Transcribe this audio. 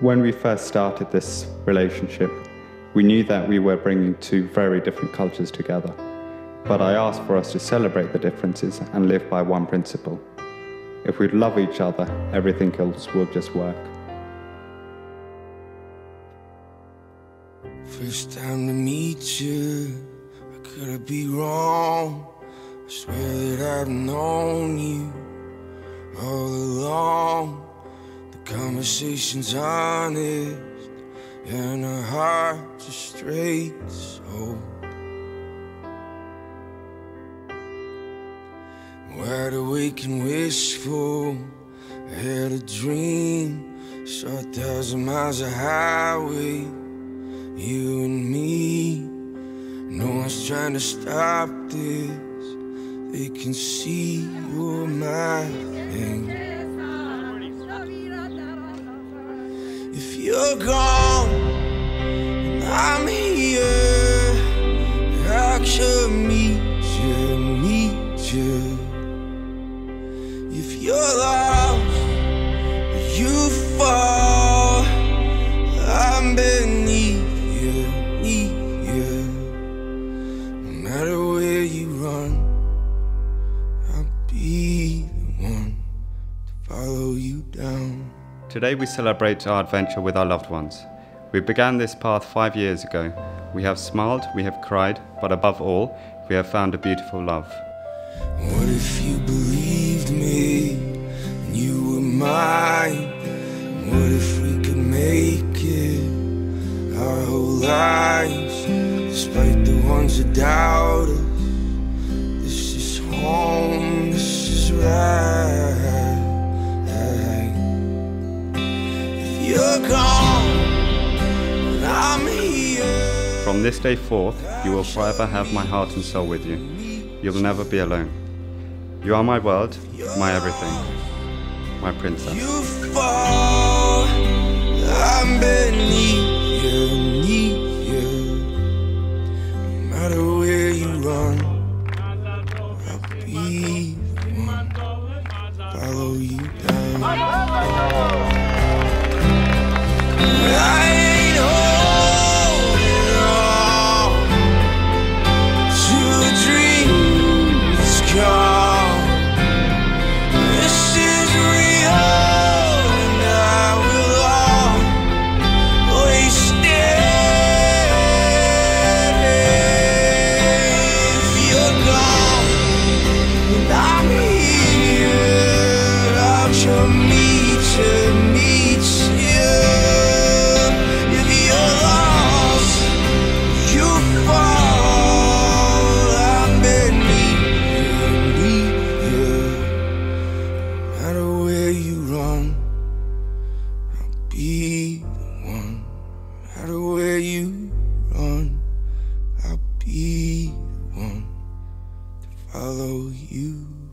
When we first started this relationship, we knew that we were bringing two very different cultures together. But I asked for us to celebrate the differences and live by one principle. If we love each other, everything else will just work. First time to meet you, how could I be wrong? I swear that I've known you all along. Conversation's honest, and our hearts are straight. So, wide awake and wishful, I had a dream, saw a thousand miles of highway you and me. No one's trying to stop this. They can see you're my thing. You're gone, and I'm here. I could meet you, meet you. If you're lost, you fall. I'm beneath you, beneath you. No matter where you run, I'll be the one to follow you down. Today we celebrate our adventure with our loved ones. We began this path five years ago. We have smiled, we have cried, but above all, we have found a beautiful love. What if you believed me and you were mine? What if we could make it our whole lives? Despite the ones that doubt From this day forth, you will forever have my heart and soul with you. You will never be alone. You are my world, my everything, my princess. You fall, I'm beneath you, beneath you. No matter where you run, I'll be the one follow you down. I be one. No matter where you run, I'll be one to follow you